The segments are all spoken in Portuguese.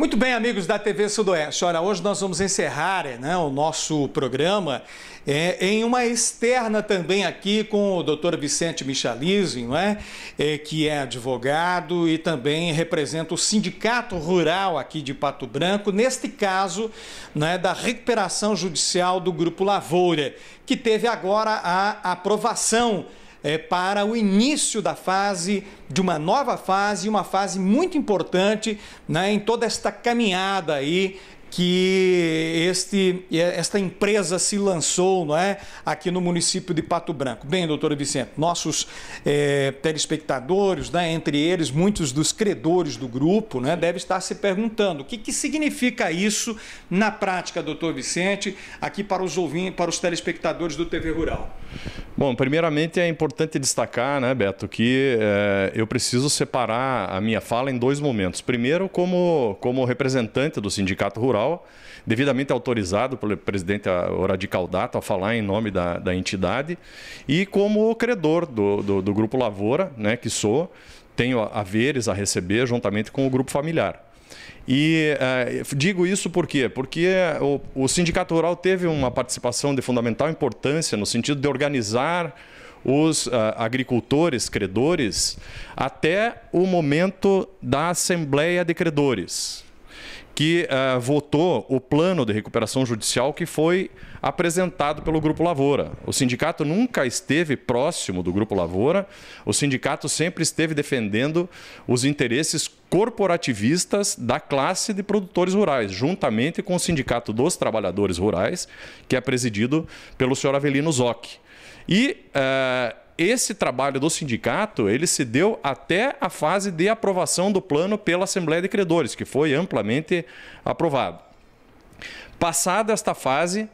Muito bem, amigos da TV Sudoeste. Olha, hoje nós vamos encerrar né, o nosso programa é, em uma externa também aqui com o doutor Vicente Michalizzi, não é? é? que é advogado e também representa o Sindicato Rural aqui de Pato Branco, neste caso né, da recuperação judicial do Grupo Lavoura, que teve agora a aprovação é, para o início da fase, de uma nova fase, uma fase muito importante né, em toda esta caminhada aí que este, esta empresa se lançou não é, aqui no município de Pato Branco. Bem, doutora Vicente, nossos é, telespectadores, né, entre eles muitos dos credores do grupo, né, devem estar se perguntando o que, que significa isso na prática, doutor Vicente, aqui para os ouvintes, para os telespectadores do TV Rural. Bom, primeiramente é importante destacar, né, Beto, que é, eu preciso separar a minha fala em dois momentos. Primeiro, como, como representante do Sindicato Rural, Devidamente autorizado pelo presidente Oradi Caldato a falar em nome da, da entidade, e como credor do, do, do Grupo Lavoura, né, que sou, tenho haveres a receber juntamente com o grupo familiar. E uh, digo isso por quê? Porque o, o, Sindicato Rural teve uma participação de fundamental importância no sentido de organizar os uh, agricultores credores até o momento da Assembleia de Credores que uh, votou o plano de recuperação judicial que foi apresentado pelo Grupo Lavoura. O sindicato nunca esteve próximo do Grupo Lavoura, o sindicato sempre esteve defendendo os interesses corporativistas da classe de produtores rurais, juntamente com o Sindicato dos Trabalhadores Rurais, que é presidido pelo senhor Avelino Zoc. E uh, esse trabalho do sindicato ele se deu até a fase de aprovação do plano pela Assembleia de Credores, que foi amplamente aprovado. Passada esta fase,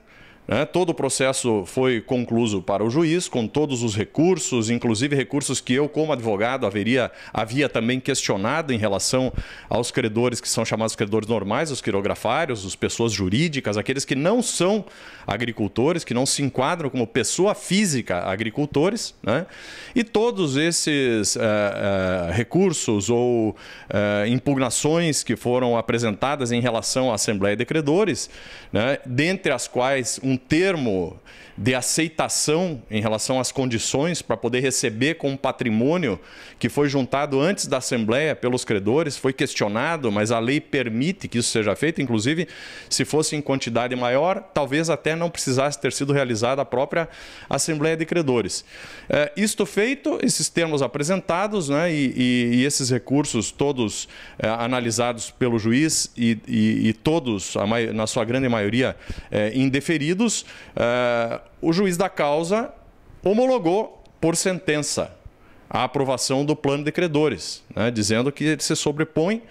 né? Todo o processo foi concluído para o juiz, com todos os recursos, inclusive recursos que eu, como advogado, haveria, havia também questionado em relação aos credores que são chamados credores normais, os quirografários, as pessoas jurídicas, aqueles que não são agricultores, que não se enquadram como pessoa física agricultores. Né? E todos esses uh, uh, recursos ou uh, impugnações que foram apresentadas em relação à Assembleia de Credores, né? dentre as quais um termo de aceitação em relação às condições para poder receber como patrimônio que foi juntado antes da Assembleia pelos credores, foi questionado, mas a lei permite que isso seja feito. Inclusive, se fosse em quantidade maior, talvez até não precisasse ter sido realizada a própria Assembleia de Credores. É, isto feito, esses termos apresentados né, e, e, e esses recursos todos é, analisados pelo juiz e, e todos, na sua grande maioria, é, indeferidos, é, o juiz da causa homologou por sentença a aprovação do plano de credores, né, dizendo que ele se sobrepõe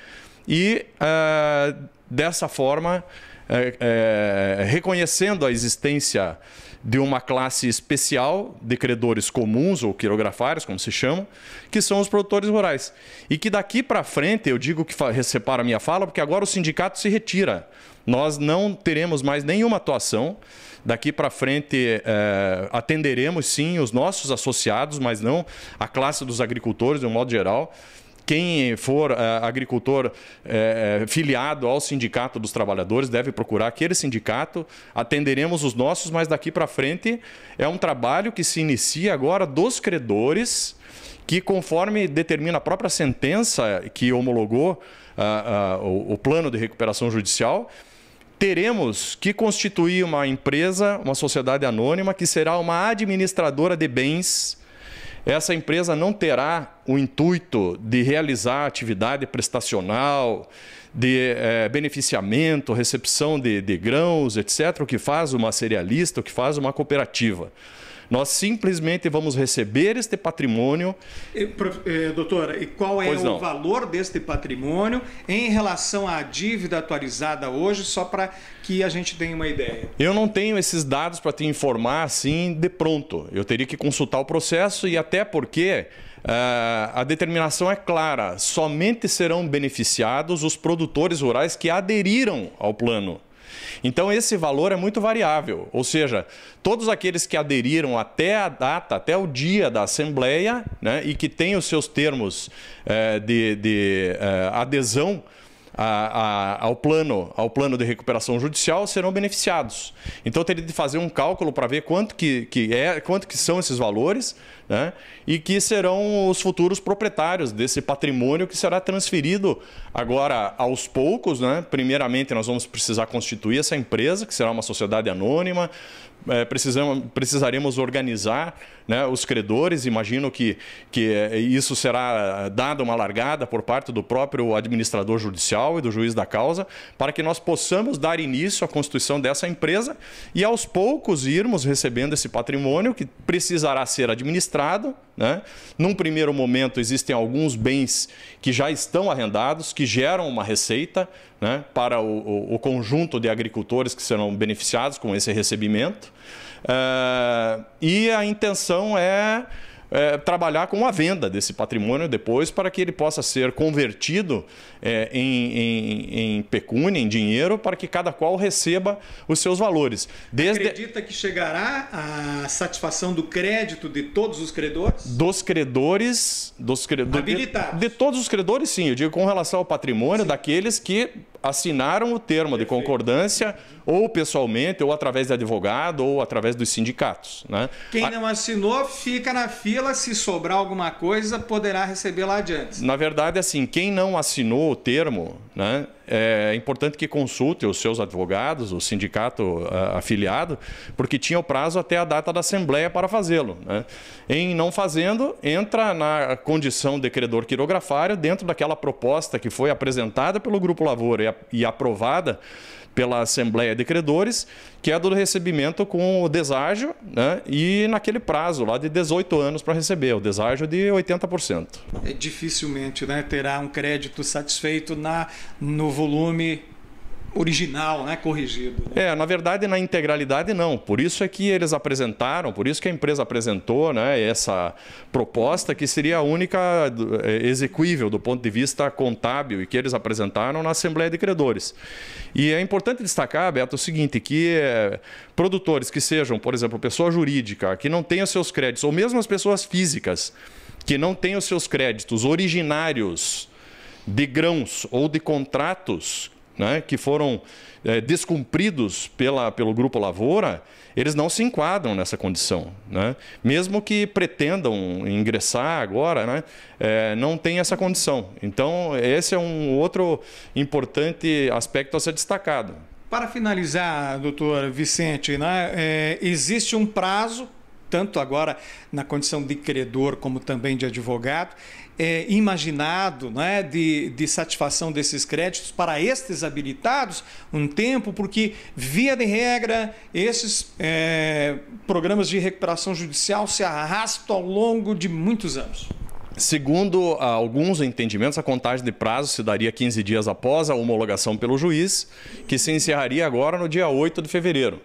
e, uh, dessa forma, uh, uh, reconhecendo a existência de uma classe especial de credores comuns ou quirografários, como se chamam, que são os produtores rurais. E que daqui para frente, eu digo que separa a minha fala, porque agora o sindicato se retira. Nós não teremos mais nenhuma atuação Daqui para frente, é, atenderemos sim os nossos associados, mas não a classe dos agricultores, de um modo geral quem for uh, agricultor uh, filiado ao Sindicato dos Trabalhadores deve procurar aquele sindicato. Atenderemos os nossos, mas daqui para frente é um trabalho que se inicia agora dos credores, que conforme determina a própria sentença que homologou uh, o, o plano de recuperação judicial, teremos que constituir uma empresa, uma sociedade anônima, que será uma administradora de bens. Essa empresa não terá o intuito de realizar atividade prestacional, de é, beneficiamento, recepção de, de grãos, etc., o que faz uma cerealista, o que faz uma cooperativa. Nós simplesmente vamos receber este patrimônio. E, doutora, e qual é o valor deste patrimônio em relação à dívida atualizada hoje, só para que a gente tenha uma ideia? Eu não tenho esses dados para te informar assim de pronto. Eu teria que consultar o processo e até porque. Uh, a determinação é clara: somente serão beneficiados os produtores rurais que aderiram ao plano. Então esse valor é muito variável, ou seja, todos aqueles que aderiram até a data, até o dia da Assembleia, né, e que têm os seus termos eh, de, de eh, adesão a, a, ao, plano, ao plano de recuperação judicial serão beneficiados. Então teria de fazer um cálculo para ver quanto que, que, é, quanto que são esses valores né? e que serão os futuros proprietários desse patrimônio que será transferido agora aos poucos. Né? Primeiramente, nós vamos precisar constituir essa empresa, que será uma sociedade anônima, é, precisaremos organizar né, os credores. Imagino que, que é, isso será dado uma largada por parte do próprio administrador judicial e do juiz da causa, para que nós possamos dar início à constituição dessa empresa e aos poucos irmos recebendo esse patrimônio que precisará ser administrado. Né? Num primeiro momento, existem alguns bens que já estão arrendados, que geram uma receita né, para o, o, o conjunto de agricultores que serão beneficiados com esse recebimento. Uh, e a intenção é é, trabalhar com a venda desse patrimônio depois para que ele possa ser convertido é, em, em, em pecúnia, em dinheiro, para que cada qual receba os seus valores. Desde... Acredita que chegará a satisfação do crédito de todos os credores? Dos credores, dos credores de, de, todos os credores, sim. Eu digo com relação ao patrimônio sim. daqueles que assinaram o termo de concordância, ou pessoalmente, ou através de advogado, ou através dos sindicatos. Né? Quem não assinou fica na fila, se sobrar alguma coisa, poderá receber lá adiante. Na verdade, assim, quem não assinou o termo, né, é importante que consulte os seus advogados, o sindicato afiliado, porque tinha o prazo até a data da Assembleia para fazê-lo. Né? Em não fazendo, entra na condição de credor quirografário dentro daquela proposta que foi apresentada pelo Grupo Lavoura e aprovada pela Assembleia de Credores, que é do recebimento com o deságio né? e naquele prazo lá de 18 anos para receber, o deságio de 80%. É, dificilmente né, terá um crédito satisfeito na, no volume original, né, corrigido. Né? É, na verdade, na integralidade não. Por isso é que eles apresentaram, por isso que a empresa apresentou né, essa proposta que seria a única é, execuível do ponto de vista contábil e que eles apresentaram na Assembleia de Credores. E é importante destacar, Beto, o seguinte, que é, produtores que sejam, por exemplo, pessoa jurídica, que não tenham seus créditos, ou mesmo as pessoas físicas, que não tenham seus créditos originários de grãos ou de contratos né, que foram é, descumpridos pela, pelo Grupo Lavoura, eles não se enquadram nessa condição. Né? Mesmo que pretendam ingressar agora, né, é, não tem essa condição. Então, esse é um outro importante aspecto a ser destacado. Para finalizar, doutor Vicente, né, é, existe um prazo tanto agora na condição de credor como também de advogado, é, imaginado né, de, de satisfação desses créditos para estes habilitados um tempo, porque, via de regra, esses é, programas de recuperação judicial se arrastam ao longo de muitos anos. Segundo alguns entendimentos, a contagem de prazo se daria 15 dias após a homologação pelo juiz, que se encerraria agora no dia 8 de fevereiro.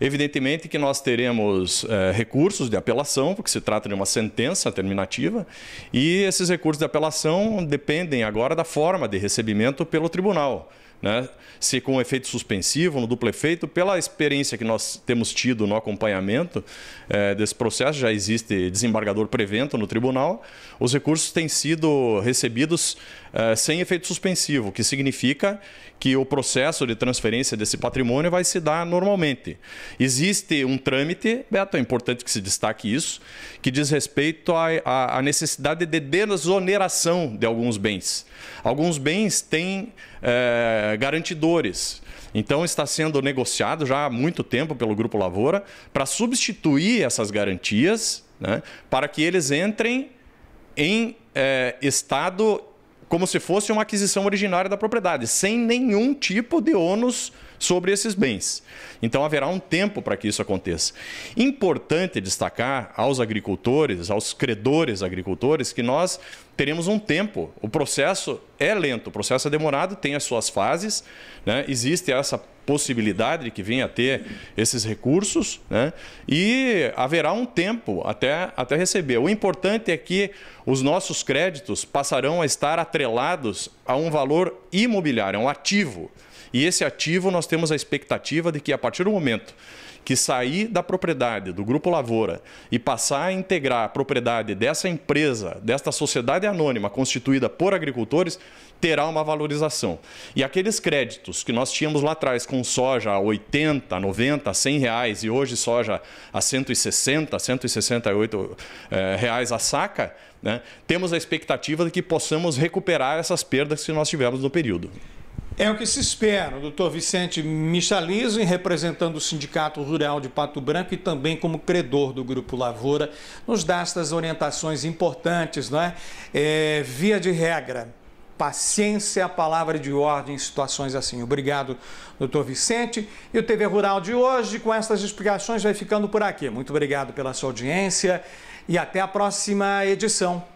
Evidentemente que nós teremos é, recursos de apelação, porque se trata de uma sentença terminativa, e esses recursos de apelação dependem agora da forma de recebimento pelo tribunal né? se com efeito suspensivo, no duplo efeito, pela experiência que nós temos tido no acompanhamento é, desse processo, já existe desembargador prevento no tribunal, os recursos têm sido recebidos é, sem efeito suspensivo, que significa que o processo de transferência desse patrimônio vai se dar normalmente. Existe um trâmite, Beto, é importante que se destaque isso, que diz respeito à necessidade de desoneração de alguns bens. Alguns bens têm é, garantidores. Então está sendo negociado já há muito tempo pelo Grupo Lavoura para substituir essas garantias né, para que eles entrem em é, estado como se fosse uma aquisição originária da propriedade, sem nenhum tipo de ônus sobre esses bens. Então haverá um tempo para que isso aconteça. Importante destacar aos agricultores, aos credores agricultores, que nós teremos um tempo. O processo é lento, o processo é demorado, tem as suas fases, né? existe essa possibilidade de que venha a ter esses recursos, né? e haverá um tempo até, até receber. O importante é que os nossos créditos passarão a estar atrelados a um valor imobiliário, um ativo. E esse ativo nós temos a expectativa de que a partir do momento que sair da propriedade do Grupo Lavoura e passar a integrar a propriedade dessa empresa, desta sociedade anônima constituída por agricultores, terá uma valorização. E aqueles créditos que nós tínhamos lá atrás com soja a 80, 90, 100 reais e hoje soja a 160, 168 eh, reais a saca, né, temos a expectativa de que possamos recuperar essas perdas que nós tivemos no período. É o que se espera. O doutor Vicente Michalize, representando o Sindicato Rural de Pato Branco e também como credor do Grupo Lavoura, nos dá estas orientações importantes, não é? é via de regra, paciência é a palavra de ordem em situações assim. Obrigado, doutor Vicente. E o TV Rural de hoje, com essas explicações, vai ficando por aqui. Muito obrigado pela sua audiência e até a próxima edição.